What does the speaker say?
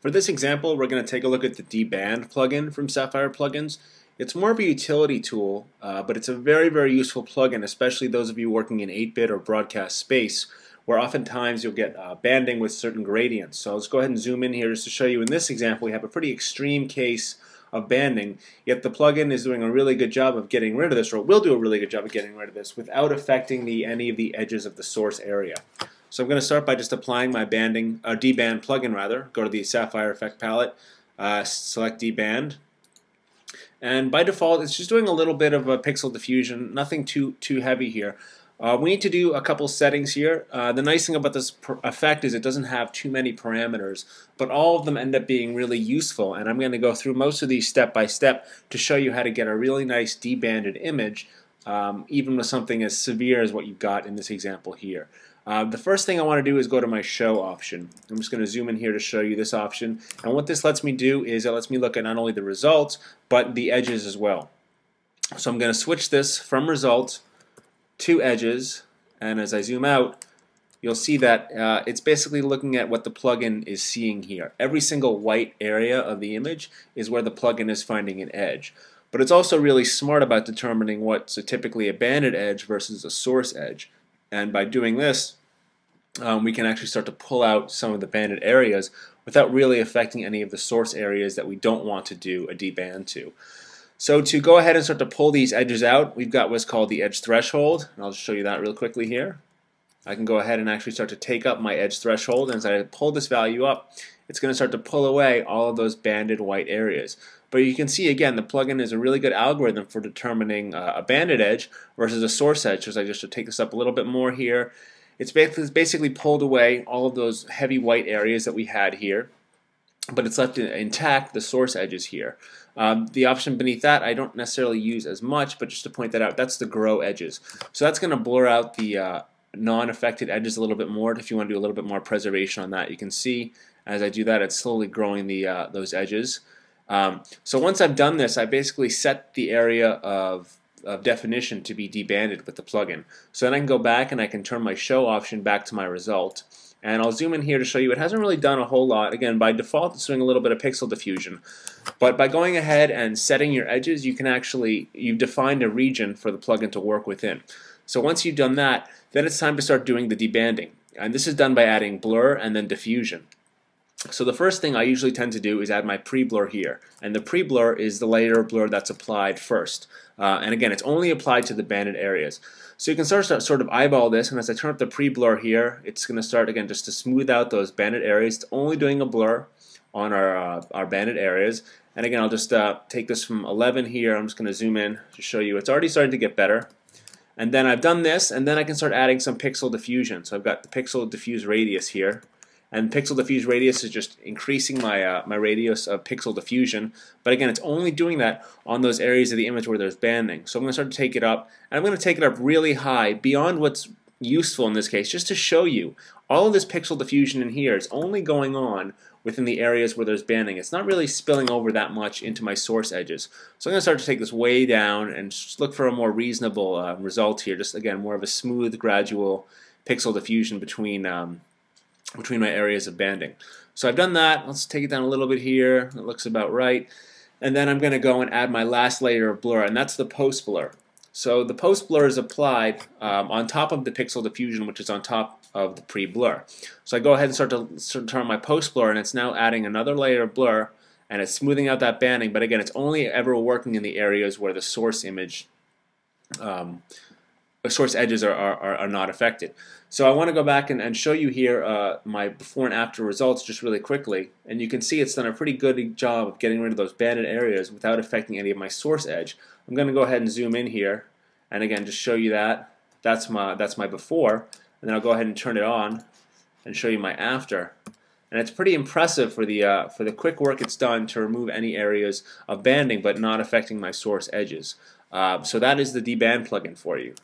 For this example, we're going to take a look at the deband plugin from Sapphire Plugins. It's more of a utility tool, uh, but it's a very, very useful plugin, especially those of you working in 8-bit or broadcast space, where oftentimes you'll get uh, banding with certain gradients. So let's go ahead and zoom in here just to show you in this example we have a pretty extreme case of banding, yet the plugin is doing a really good job of getting rid of this, or will do a really good job of getting rid of this, without affecting the, any of the edges of the source area. So I'm going to start by just applying my banding, uh, deband plugin rather. Go to the Sapphire Effect palette, uh, select deband, and by default it's just doing a little bit of a pixel diffusion, nothing too too heavy here. Uh, we need to do a couple settings here. Uh, the nice thing about this effect is it doesn't have too many parameters, but all of them end up being really useful. And I'm going to go through most of these step by step to show you how to get a really nice debanded image, um, even with something as severe as what you've got in this example here. Uh, the first thing I want to do is go to my show option. I'm just going to zoom in here to show you this option. And what this lets me do is it lets me look at not only the results, but the edges as well. So I'm going to switch this from results to edges. And as I zoom out, you'll see that uh, it's basically looking at what the plugin is seeing here. Every single white area of the image is where the plugin is finding an edge. But it's also really smart about determining what's a typically a banded edge versus a source edge. And by doing this, um, we can actually start to pull out some of the banded areas without really affecting any of the source areas that we don't want to do a deband to. So to go ahead and start to pull these edges out, we've got what's called the edge threshold, and I'll just show you that real quickly here. I can go ahead and actually start to take up my edge threshold, and as I pull this value up, it's going to start to pull away all of those banded white areas. But you can see again, the plugin is a really good algorithm for determining uh, a banded edge versus a source edge. So I just to take this up a little bit more here, it's basically pulled away all of those heavy white areas that we had here, but it's left intact the source edges here. Um, the option beneath that I don't necessarily use as much, but just to point that out, that's the grow edges. So that's going to blur out the uh, non-affected edges a little bit more. If you want to do a little bit more preservation on that, you can see as I do that, it's slowly growing the uh, those edges. Um, so once I've done this, I basically set the area of, of definition to be debanded with the plugin. So then I can go back and I can turn my show option back to my result. And I'll zoom in here to show you it hasn't really done a whole lot. Again, by default, it's doing a little bit of pixel diffusion. But by going ahead and setting your edges, you can actually, you've defined a region for the plugin to work within. So once you've done that, then it's time to start doing the debanding. And this is done by adding blur and then diffusion. So the first thing I usually tend to do is add my pre-blur here. And the pre-blur is the layer of blur that's applied first. Uh, and again, it's only applied to the banded areas. So you can start to sort of eyeball this, and as I turn up the pre-blur here, it's going to start again just to smooth out those banded areas. It's only doing a blur on our, uh, our banded areas. And again, I'll just uh, take this from 11 here. I'm just going to zoom in to show you it's already starting to get better. And then I've done this, and then I can start adding some pixel diffusion. So I've got the pixel diffuse radius here and pixel diffuse radius is just increasing my uh, my radius of pixel diffusion but again it's only doing that on those areas of the image where there's banding so I'm going to start to take it up and I'm going to take it up really high beyond what's useful in this case just to show you all of this pixel diffusion in here is only going on within the areas where there's banding. It's not really spilling over that much into my source edges. So I'm going to start to take this way down and just look for a more reasonable uh, result here. Just again, more of a smooth, gradual pixel diffusion between um, between my areas of banding. So I've done that. Let's take it down a little bit here. It looks about right. And then I'm going to go and add my last layer of blur, and that's the post blur. So the post blur is applied um, on top of the pixel diffusion, which is on top of the pre-blur. So I go ahead and start to, start to turn on my post blur, and it's now adding another layer of blur, and it's smoothing out that banding. But again, it's only ever working in the areas where the source image um, source edges are, are, are not affected. So I want to go back and, and show you here uh, my before and after results just really quickly. And you can see it's done a pretty good job of getting rid of those banded areas without affecting any of my source edge. I'm going to go ahead and zoom in here and again just show you that. That's my, that's my before. And then I'll go ahead and turn it on and show you my after. And it's pretty impressive for the, uh, for the quick work it's done to remove any areas of banding but not affecting my source edges. Uh, so that is the deband plugin for you.